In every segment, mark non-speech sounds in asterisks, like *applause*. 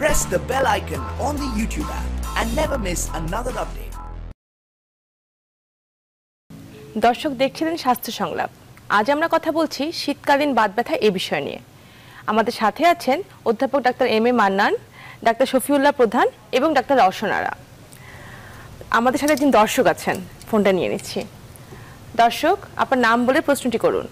press the bell icon on the YouTube app and never miss another update. দর্শক দেখছিলেন স্বাস্থ্য সংলাপ। আজ আমরা কথা বলছি শীতকালীন বাত ব্যথা এ বিষয় নিয়ে। আমাদের সাথে আছেন অধ্যাপক doctor M A Mannan, doctor Shafiullah Pradhan এবং ডাক্তার রওশনারা। আমাদের সাথে একজন দর্শক আছেন, ফোনটা নিয়ে নিচ্ছি। দর্শক, আপনার নাম বলে প্রশ্নটি করুন।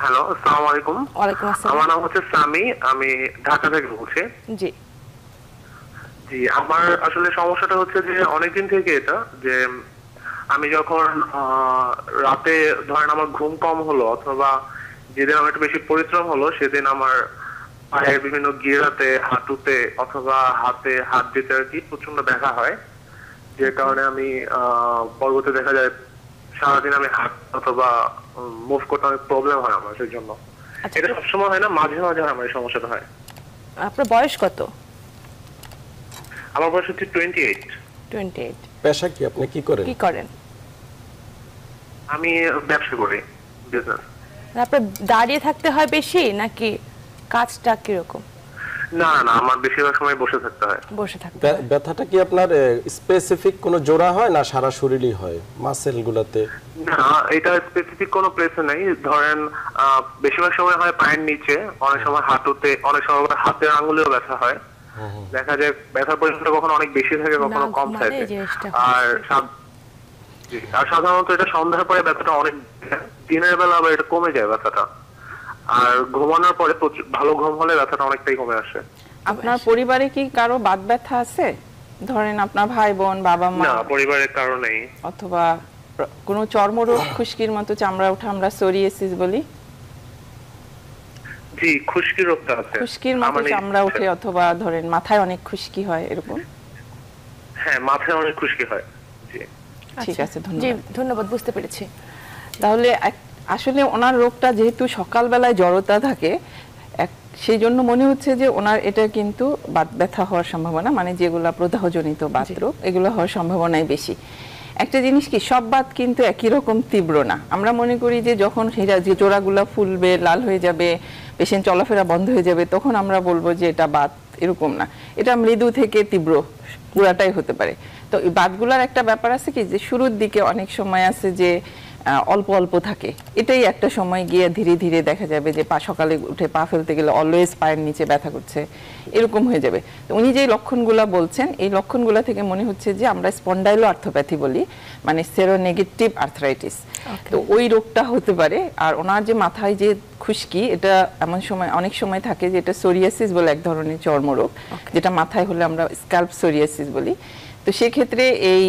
হ্যালো আসসালামু আলাইকুম ওয়ালাইকুম আসসালাম আমার নাম হচ্ছে সামি আমি ঢাকা থেকে বলছি। জি। জি আমার আসলে সমস্যাটা হচ্ছে যে অনেকদিন থেকে এটা যে আমি যখন রাতে ধরেন আমার ঘুম কম হলো অথবা যেদিন আমার একটু বেশি পরিশ্রম হলো সেদিন আমার পায়ের বিভিন্ন গিরাতে হাঁটুতে অথবা হাতে হাত দিতে আর কি প্রচণ্ড ব্যথা হয়। যে কারণে আমি আহ, পরবর্তী দেখা যায় সারাদিন আমি হাত অথবা মুভ করতে অনেক প্রবলেম হয় আমার সেই জন্য আচ্ছা। এটা সবসময় হয় না মাঝে মাঝে হয় আমার এই সমস্যাটা হয়। আপনার বয়স কত? আমার বয়স হচ্ছে টোয়েন্টি এইট টোয়েন্টি এইট পেশা কি? আপনি কি করেন? কি করেন? আমি ব্যবসা করি বিজনেস আপনার দাঁড়িয়ে থাকতে হয় বেশি নাকি কাজটা কীরকম? না না আমার বেশিরভাগ সময় বসে থাকতে হয়। বসে থাকতে ব্য- ব্যথাটা কি আপনার স্পেসিফিক কোনো জোড়া হয় না সারা শরীরই হয় মাসেল গুলাতে না এটা স্পেসিফিক কোনো প্লেসে নেই। ধরেন আহ, বেশিরভাগ সময় হয় পায়ের নিচে অনেক সময় হাঁটুতে অনেক সময় হাতের আঙুলেও ব্যথা হয়। দেখা যায় ব্যথার পরিমাণটা কখনো অনেক বেশি থাকে কখনো কম থাকে। আর আর সাধারণত এটা সন্ধ্যার পরে ব্যথাটা অনেক দিনের বেলা আবার এটা কমে যায় ব্যথাটা। আর ঘুমানোর পরে ভালো ঘুম হলে ব্যথাটা অনেকটাই কমে আসে। আপনার পরিবারে কি কারও বাত ব্যথা আছে? ধরেন আপনার ভাই বোন বাবা মা না পরিবারের কারণেই অথবা কোনো চর্মরোগ *coughs* খুশকির মতো চামড়া ওঠা আমরা সোরিয়াসিস বলি? জি খুশকি রোগটা আছে। খুশকির মতো চামড়া ওঠে অথবা ধরেন মাথায় অনেক খুশকি হয় এরকম? হ্যাঁ মাথায় অনেক খুশকি হয়। জি। ঠিক আচ্ছা। আছে জি ধন্যবাদ। ধন্যবাদ বুঝতে পেরেছি। তাহলে আসলে ওনার রোগটা যেহেতু সকালবেলায় জড়তা থাকে এক সেই জন্য মনে হচ্ছে যে ওনার এটা কিন্তু বাত ব্যথা হওয়ার সম্ভাবনা মানে যেগুলা প্রদাহজনিত বাত রোগ এগুলো হওয়ার সম্ভাবনাই বেশি। একটা জিনিস কি সব বাত কিন্তু একই রকম তীব্র না। আমরা মনে করি যে যখন সেটা যে জোড়াগুলা ফুলবে লাল হয়ে যাবে পেশেন্ট চলাফেরা বন্ধ হয়ে যাবে তখন আমরা বলব যে এটা বাত এরকম না। এটা মৃদু থেকে তীব্র পুরাটাই হতে পারে। তো এই বাতগুলার একটা ব্যাপার আছে কি যে শুরুর দিকে অনেক সময় আছে যে অল্প অল্প থাকে। এটাই একটা সময় গিয়ে ধীরে ধীরে দেখা যাবে যে পা সকালে উঠে পা ফেলতে গেলে অলওয়েজ পায়ের নিচে ব্যথা করছে। এরকম হয়ে যাবে। তো উনি যে লক্ষণগুলো বলছেন এই লক্ষণগুলো থেকে মনে হচ্ছে যে আমরা স্পন্ডাইলো আর্থোপ্যাথি বলি মানে সেরোনেগেটিভ আর্থ্রাইটিস তো ওই রোগটা হতে পারে। আর ওনার যে মাথায় যে খুশকি এটা এমন সময় অনেক সময় থাকে যে এটা সোরিয়াসিস বলে এক ধরনের চর্মরোগ। যেটা মাথায় হলে আমরা স্ক্যাল্প সোরিয়াসিস বলি। তো সেক্ষেত্রে এই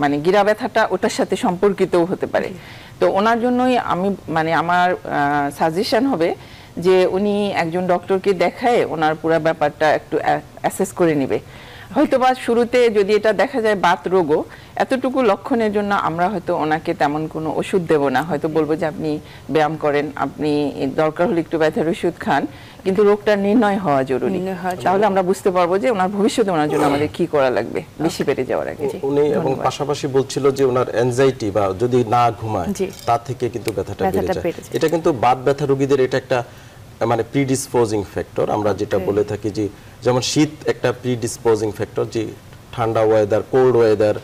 মানে গিরা ব্যথাটা ওটার সাথে সম্পর্কিতও হতে পারে। তো ওনার জন্যই আমি মানে আমার সাজেশন হবে যে উনি একজন ডক্টরকে দেখায় ওনার পুরো ব্যাপারটা একটু অ্যাসেস করে নেবে। হয়তোবা শুরুতে যদি এটা দেখা যায় বাত রোগও এতটুকু লক্ষণের জন্য আমরা হয়তো ওনাকে তেমন কোনো ওষুধ দেব না। হয়তো বলব যে আপনি ব্যায়াম করেন আপনি দরকার হলে একটু ব্যথার ওষুধ খান। কিন্তু রোগটার নির্ণয় হওয়া জরুরি। তাহলে আমরা বুঝতে পারব যে ওনার ভবিষ্যতে ওনার জন্য আমাদের কি করা লাগবে। বেশি বেড়ে যাওয়ার আগে। উনি এবং পাশাপাশি বলছিল যে ওনার অ্যাংজাইটি বা যদি না ঘুমায় তা থেকে কিন্তু ব্যথাটা বেড়ে যায়। এটা কিন্তু বাত ব্যথা রোগীদের এটা একটা মানে প্রিডিসপোজিং ফ্যাক্টর আমরা যেটা বলে থাকি যে যেমন শীত একটা প্রিডিসপোজিং ফ্যাক্টর যে ঠান্ডা ওয়েদার কোল্ড ওয়েদার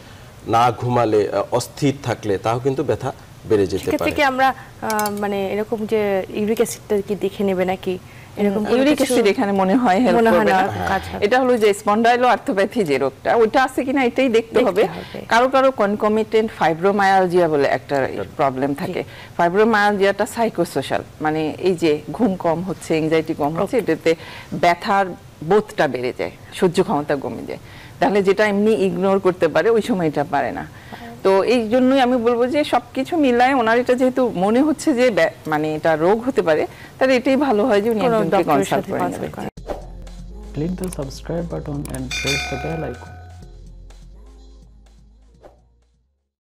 না ঘুমালে অস্থির থাকলে তাও কিন্তু ব্যথা বেড়ে যেতে সেক্ষেত্রে পারে। কি আমরা আহ, মানে এরকম যে ইউরিক অ্যাসিডটা কি দেখে নেবে নাকি? এরকম ইউরিক অ্যাসিড এখানে মনে হয় হেল্প করবে না। এটা হলো যে স্পন্ডাইলো আর্থোপ্যাথি যে রোগটা ওইটা আছে কিনা এটাই দেখতে হবে। কারও কারও কনকমিটেন্ট ফাইব্রোমায়ালজিয়া বলে একটা প্রবলেম থাকে। ফাইব্রোমায়ালজিয়াটা সাইকোসোশ্যাল মানে এই যে ঘুম কম হচ্ছে এংজাইটি কম হচ্ছে এটাতে ব্যথার বোধটা বেড়ে যায় সহ্য ক্ষমতা কমে যায়। তাহলে যেটা এমনি ইগনোর করতে পারে ওই সময় এটা পারে না। তো এই জন্যই আমি বলব যে সবকিছু মিলায় ওনার এটা যেহেতু মনে হচ্ছে যে মানে এটা রোগ হতে পারে তাহলে এটাই ভালো হয় যে উনি একজনকে কনসাল্ট করেন করে দ্য নেবেন। Button click the subscribe button and press the bell icon